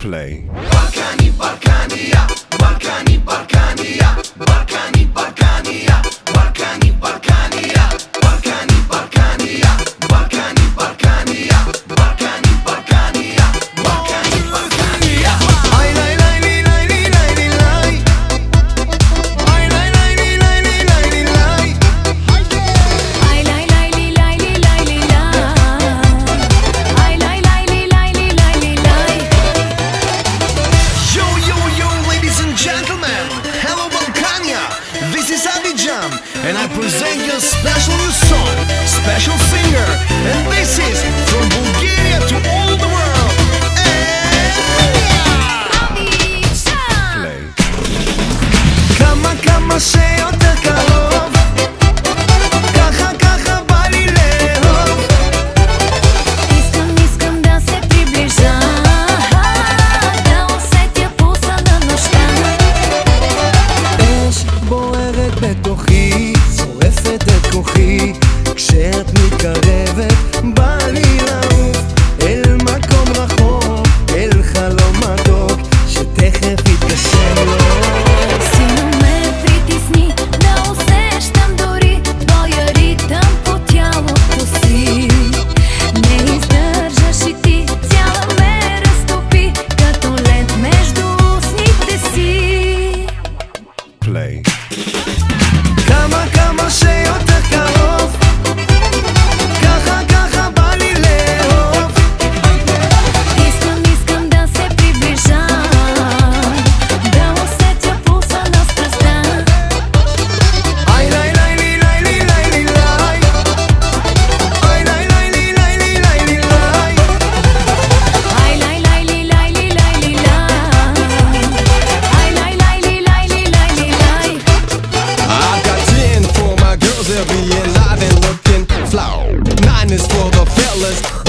play. Balkani, Balkania, Balkani, This is Abby Jam, and I present your special new song, Special singer, And this is from Bulgaria to all It's for the fellas.